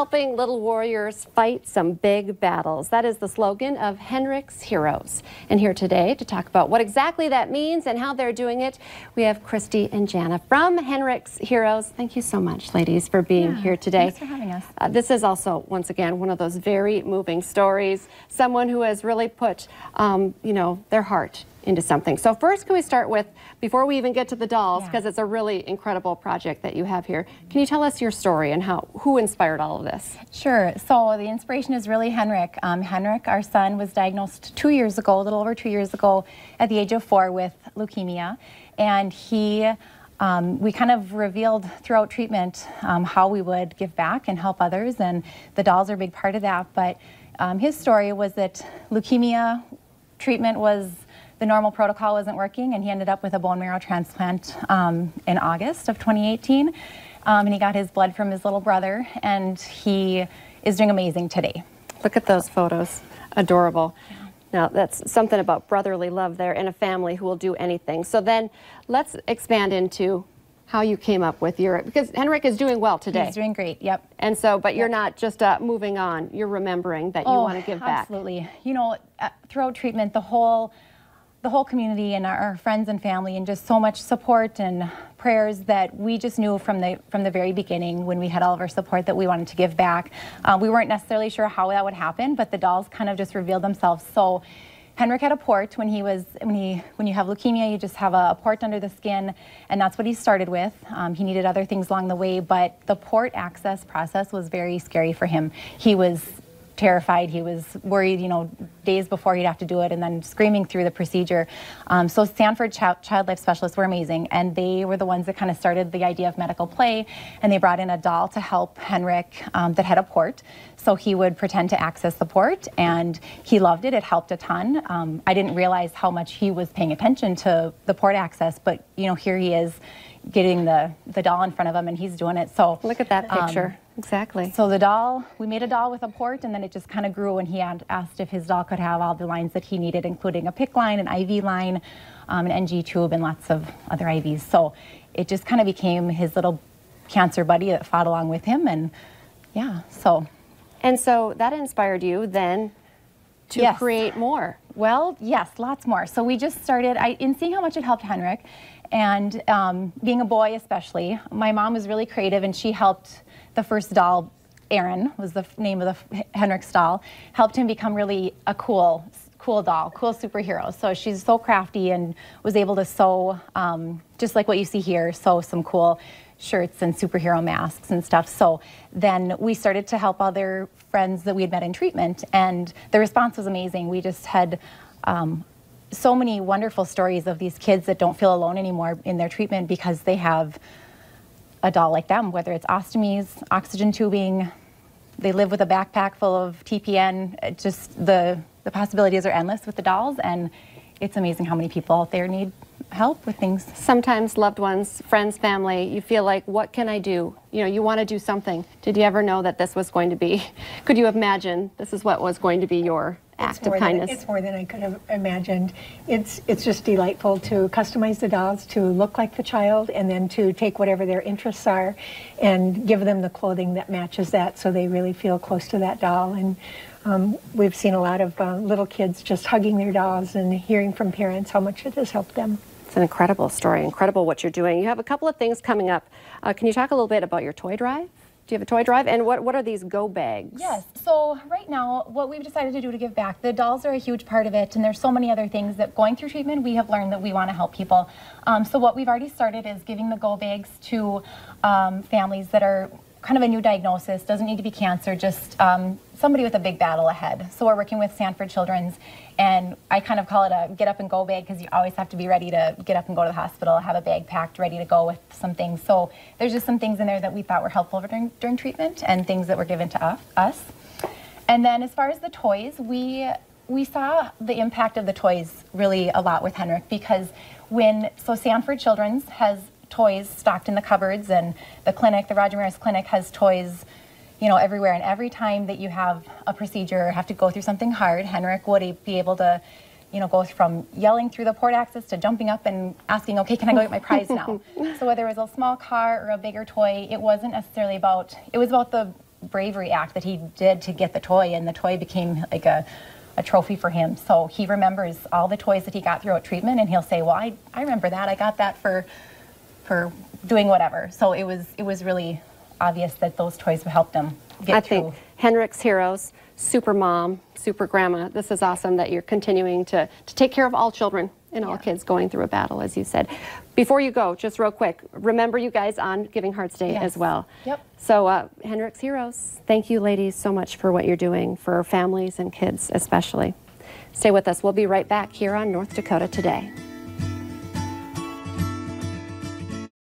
helping little warriors fight some big battles. That is the slogan of Henrik's Heroes. And here today to talk about what exactly that means and how they're doing it, we have Christy and Jana from Henrik's Heroes. Thank you so much, ladies, for being yeah, here today. Thanks for having us. Uh, this is also, once again, one of those very moving stories. Someone who has really put, um, you know, their heart into something. So first, can we start with, before we even get to the dolls, because yeah. it's a really incredible project that you have here, can you tell us your story and how who inspired all of this? Sure. So the inspiration is really Henrik. Um, Henrik, our son, was diagnosed two years ago, a little over two years ago, at the age of four with leukemia. And he um, we kind of revealed throughout treatment um, how we would give back and help others, and the dolls are a big part of that. But um, his story was that leukemia treatment was the normal protocol wasn't working, and he ended up with a bone marrow transplant um, in August of 2018. Um, and he got his blood from his little brother, and he is doing amazing today. Look at those photos. Adorable. Yeah. Now, that's something about brotherly love there in a family who will do anything. So then let's expand into how you came up with your, because Henrik is doing well today. He's doing great, yep. And so, but you're not just uh, moving on, you're remembering that you oh, want to give back. absolutely. You know, uh, throughout treatment, the whole the whole community and our, friends and family and just so much support and prayers that we just knew from the from the very beginning when we had all of our support that we wanted to give back. Uh, we weren't necessarily sure how that would happen, but the dolls kind of just revealed themselves. So Henrik had a port when he was when he when you have leukemia, you just have a, a port under the skin, and that's what he started with. Um, he needed other things along the way, but the port access process was very scary for him. He was terrified. He was worried, you know, days before he'd have to do it and then screaming through the procedure. Um, so Sanford Child, Child Life Specialists were amazing and they were the ones that kind of started the idea of medical play and they brought in a doll to help Henrik um, that had a port. So he would pretend to access the port and he loved it. It helped a ton. Um, I didn't realize how much he was paying attention to the port access, but you know, here he is getting the, the doll in front of him and he's doing it. So look at that picture. Exactly. So the doll, we made a doll with a port, and then it just kind of grew. And he had asked if his doll could have all the lines that he needed, including a PICC line, an IV line, um, an NG tube, and lots of other IVs. So it just kind of became his little cancer buddy that fought along with him, and yeah, so. And so that inspired you then to yes. create more. Well, yes, lots more. So we just started, I, in seeing how much it helped Henrik, and um, being a boy especially, my mom was really creative and she helped the first doll, Aaron was the name of the Henrik's doll, helped him become really a cool, cool doll, cool superhero. So she's so crafty and was able to sew, um, just like what you see here, sew some cool shirts and superhero masks and stuff. So then we started to help other friends that we had met in treatment, and the response was amazing. We just had um, so many wonderful stories of these kids that don't feel alone anymore in their treatment because they have a doll like them, whether it's ostomies, oxygen tubing, they live with a backpack full of TPN. Just the the possibilities are endless with the dolls, and it's amazing how many people out there need help with things. Sometimes loved ones, friends, family, you feel like, what can I do? You know, you want to do something. Did you ever know that this was going to be? Could you imagine this is what was going to be your act of kindness. Than, it's more than I could have imagined. It's it's just delightful to customize the dolls to look like the child, and then to take whatever their interests are, and give them the clothing that matches that, so they really feel close to that doll. And um, we've seen a lot of uh, little kids just hugging their dolls and hearing from parents how much it has helped them. It's an incredible story, incredible what you're doing. You have a couple of things coming up. Uh, can you talk a little bit about your toy drive? Do you have a toy drive? And what, what are these go bags? Yes. So right now, what we've decided to do to give back, the dolls are a huge part of it, and there's so many other things that going through treatment, we have learned that we want to help people. Um, so what we've already started is giving the go bags to um, families that are kind of a new diagnosis, doesn't need to be cancer, just um, somebody with a big battle ahead. So we're working with Sanford Children's, and I kind of call it a get up and go bag because you always have to be ready to get up and go to the hospital, have a bag packed, ready to go with some things. So there's just some things in there that we thought were helpful during, during treatment and things that were given to us. And then as far as the toys, we we saw the impact of the toys really a lot with Henrik because when so Sanford Children's has toys stocked in the cupboards, and the clinic, the Roger Maris Clinic, has toys, you know, everywhere. And every time that you have a procedure or have to go through something hard, Henrik would be able to, you know, go from yelling through the port access to jumping up and asking, okay, can I go get my prize now? so whether it was a small car or a bigger toy, it wasn't necessarily about, it was about the bravery act that he did to get the toy, and the toy became like a, a trophy for him. So he remembers all the toys that he got throughout treatment, and he'll say, "Well, I, I remember that. I got that for for doing whatever." So it was it was really obvious that those toys helped them get I through. think Henrik's Heroes, Super Mom, Super Grandma, this is awesome that you're continuing to, to take care of all children and all Yeah. kids going through a battle, as you said. Before you go, just real quick, remember you guys on Giving Hearts Day Yes. as well. Yep. So, uh, Henrik's Heroes, thank you, ladies, so much for what you're doing for families and kids, especially. Stay with us. We'll be right back here on North Dakota Today.